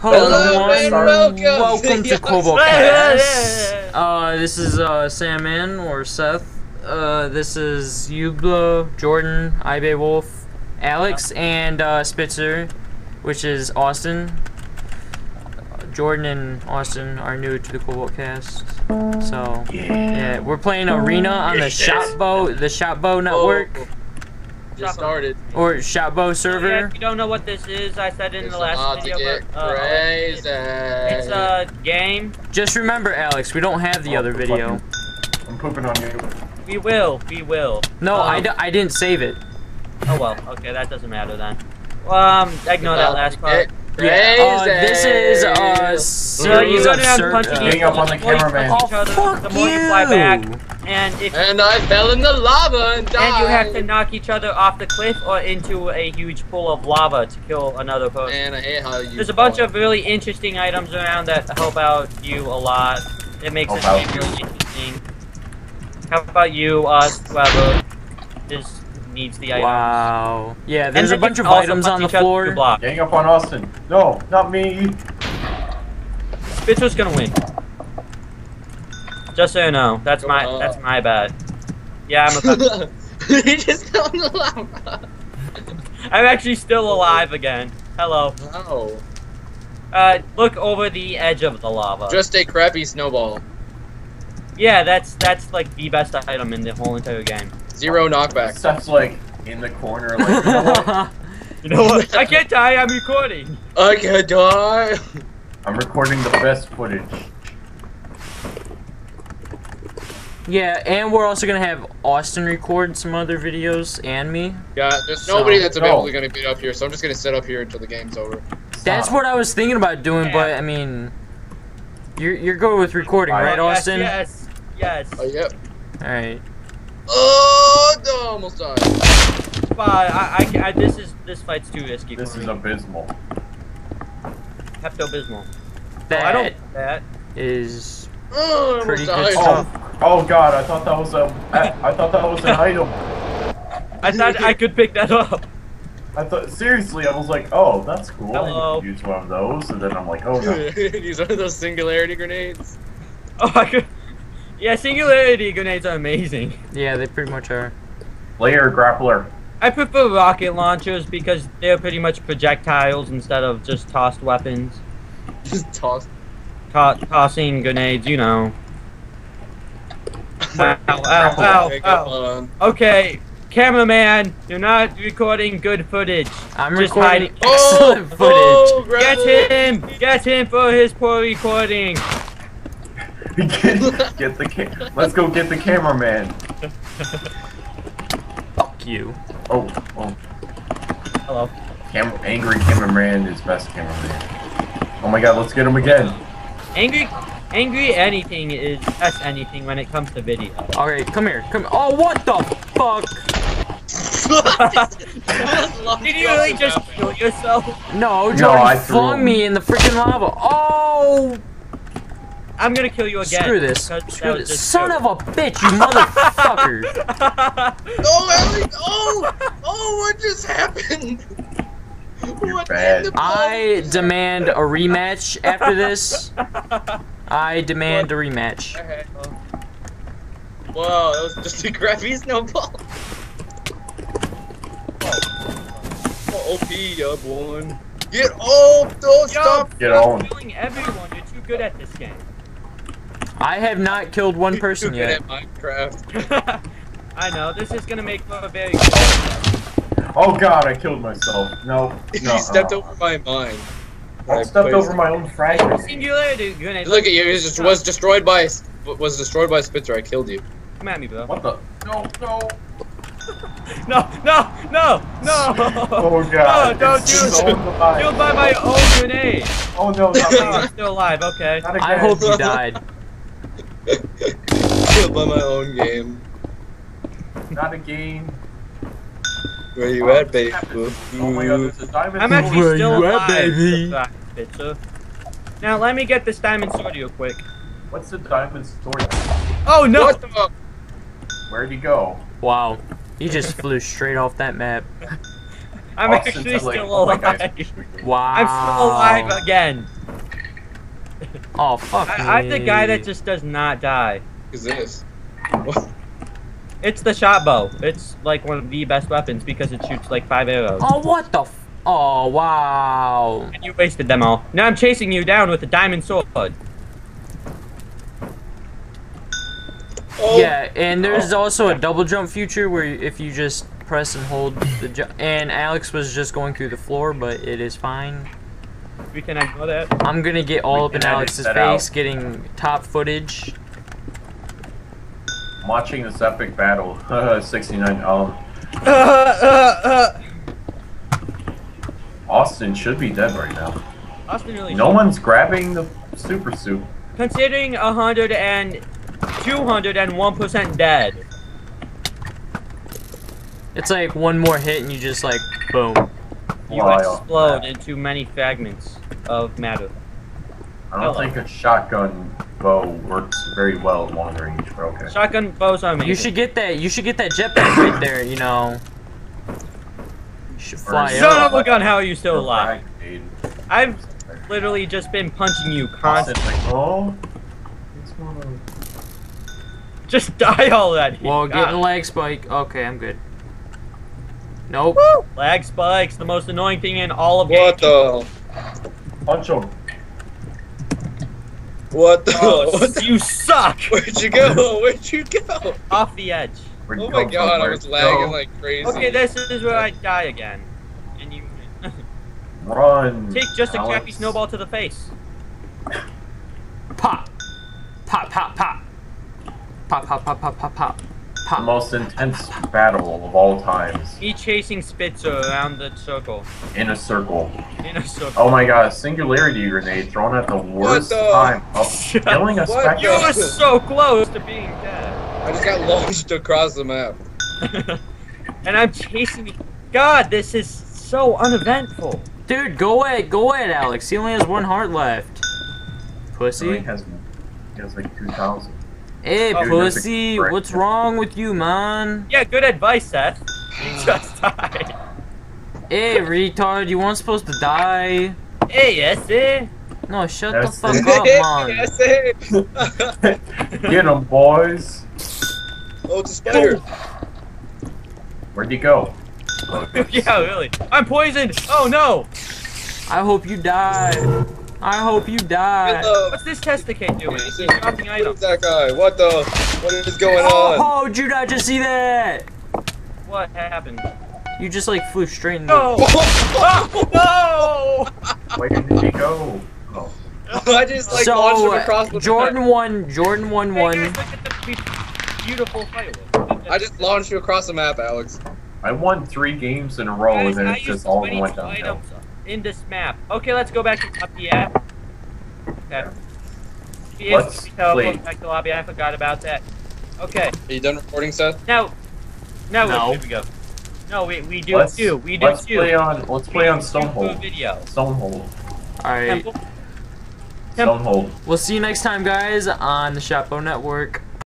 Hello, Hello and everyone. welcome to welcome to the- Co.Bolt Cast. Uh, this is uh, Sandman or Seth. Uh, this is Yubla, Jordan, Ibe Wolf, Alex, and uh, Spitzer, which is Austin. Jordan and Austin are new to the Co.Bolt Cast, so yeah, we're playing Arena on the Shotbow, the Shotbow network. Oh, Just started. or Shotbow Yeah, server. if you don't know what this is, I said in It's the last about to video. get but, uh, crazy. It's a game. Just remember, Alex, we don't have the other video. I'm pooping on you. We will. We will. No, I, Um, d- I didn't save it. Oh well. Okay, that doesn't matter then. Um, ignore that last part. Yeah, uh, this is a So series you go of down cer- punching each up other, on the the you cameraman. punch Oh, fuck the more you. you! fly back, and if And I fell in the lava and died. and you have to knock each other off the cliff or into a huge pool of lava to kill another person. Man, I hate how you. There's a bunch of really interesting items around that help out you a lot. It makes Help this game really interesting. How about you, us, whoever is needs the items? Wow. Yeah, there's a bunch of items on the each other through floor. blocks. Gang up on Austin. No, not me. Spitzer's gonna win. Just so you know, that's my Uh. that's my bad. Yeah, I'm a, he just fell in the lava. I'm actually still alive again. Hello. Oh. Uh, look over the edge of the lava. Just a crappy snowball. yeah, that's that's like the best item in the whole entire game. Zero knockback. Steph's like in the corner, like, you know what? You know what? I can't die. I'm recording. I can die. I'm recording the best footage. Yeah, and we're also gonna have Austin record some other videos and me. Yeah, there's So- nobody that's No. gonna be up here, so I'm just gonna sit up here until the game's over. That's Stop. what I was thinking about doing, Yeah. but I mean, you're you're good with recording, right, yes, Austin? Yes. Yes. Oh, yep. All right. Oh, no, almost died. But I, I, I, this is this fight's too risky This for is me. abysmal. Pepto Bismol. That oh, I don't that. is Oh, Pretty good stuff. Oh, oh god, I thought that was a. I, I thought that was an item. I thought I could pick that up. I thought seriously, I was like, oh, that's cool. Hello. I can use one of those, and then I'm like, oh no. Use one of those singularity grenades. Oh, I could. Yeah, singularity grenades are amazing. yeah, they pretty much are. Layer grappler. I prefer rocket launchers because they're pretty much projectiles instead of just tossed weapons. Just toss. To- tossing grenades, you know. Ow, ow, ow, Okay, ow, come Okay, cameraman, you're not recording good footage. I'm Just recording hiding- excellent oh, footage. Oh, Get him! Get him for his poor recording! get, get the ca- Let's go get the cameraman. Fuck you. Oh, oh. Hello. Cam- angry cameraman is best cameraman. Oh my god, let's get him again. Angry, angry anything is that's anything when it comes to video. Okay, come here. Come. Oh, what the fuck? Did you really just kill yourself? No, No, Jordan I threw flung him. me in the freaking lava. Oh, I'm gonna kill you again. screw this. Screw this. Son two. of a bitch, you motherfucker. Oh, Ellie! Oh! Oh, what just happened? What bad. in the I demand a rematch after this. I demand a rematch. Okay. Whoa, that was just a crappy snowball. Oh, oh OP, up uh, one. Get off! Don't stop! Get stop on. killing everyone. You're too good at this game. I have not killed one Too person good yet. at Minecraft. I know this is gonna make for a very. Oh god, I killed myself. No, no. you stepped uh, over my mine. I stepped over my own fragment. Singularity grenade. Look at you! It just was destroyed by was destroyed by Spitzer. I killed you. Come at me, bro. What the? No, no. No, no, no, no! Oh god. No, don't it's do it. Killed by my own grenade. Oh no, not Oh, I'm still alive. Okay. Not again. I hope you died. Killed by my own game. Not again. Where you at, baby? Oh my god, there's a diamond I'm actually Where still you at, alive. baby? Fuck, bitch. Now let me get this diamond sword real quick. What's the diamond sword? Oh no! What the? Where'd he go? Wow. He just flew straight off that map. I'm Austin actually said, like, still oh alive. God. Wow. I'm still alive again. Oh fuck. I, I'm the guy that just does not die. Who's this? It's the shot bow. It's like one of the best weapons because it shoots like five arrows. Oh what the? F- oh wow. And you wasted them all. Now I'm chasing you down with a diamond sword. Oh, Yeah, and there's oh. also a double jump feature where if you just press and hold the jump. And Alex was just going through the floor, but it is fine. We can ignore that. I'm gonna get all We up in Alex's that out. face, getting top footage. I'm watching this epic battle. 69. Um, Austin should be dead right now. Austin really No one's grabbing the super suit. Considering 100 and 201% dead. It's like one more hit and you just like boom. You Wow. explode into many fragments of matter. I don't think a shotgun bow works very well at long range, but okay. Shotgun bows are amazing. You should get that. You should get that jetpack right there. You know. You should fly Or- Son up. of a gun, how are you still alive? Grenade. I've literally just been punching you constantly. oh. It's one of- Just die already. Well, God. getting leg spike. Okay, I'm good. Nope. Lag spikes, the most annoying thing in all of What gaming. the? Punch him. What the? Oh, what the? You suck! Where'd you go? Where'd you go? Off the edge. Where'd oh my god, I was lagging go. like crazy. Okay, this is where I die again. And you. Run! Take just Alex. a crappy snowball to the face. Pop! Pop, pop, pop! Pop, pop, pop, pop, pop, pop. The most intense battle of all times. Me chasing Spitzer around the circle. In a circle. In a circle. Oh my god, singularity grenade thrown at the worst the- time of killing a What spectre. You were so close to being dead. I just got launched across the map. and I'm chasing you. God, this is so uneventful. Dude, go ahead. Go ahead, Alex. He only has one heart left. Pussy. He Pussy. has, he has like 2,000. Hey, Oh, dude, that's a pussy. What's wrong with you, man? Yeah, good advice, Seth. You just died. Hey, retard. You weren't supposed to die. Hey, yes, eh? No, shut That's the fuck it. up, man. Yes, hey. Get him, boys! oh, it's a spider. Where'd you go? yeah, really. I'm poisoned. Oh no. I hope you die. I hope you die. Get the- What's this testicate doing? He's Who's dropping items. that guy? What the? What is going on? Oh, did you not just see that? What happened? You just like flew straight in the. No. oh, Where did he go? Oh. I just like launched him across the Jordan map. won. Jordan won no. Hey, one. guys, look at the be- beautiful fireworks. I just launched you across the map, Alex. I won three games in a row Guys, and then I it just all 22 went downhill. Items in this map. Okay, let's go back to lobby app. Okay. Let's teleport back to lobby. I forgot about that. Okay, Are you done recording, Seth? now, now No. where should we go? No, we we do Let's, two. We do let's two. play on let's play on We do Stonehold. video. Stonehold. All right. Temple. Temple. Stonehold. We'll see you next time, guys, on the Shotbow Network.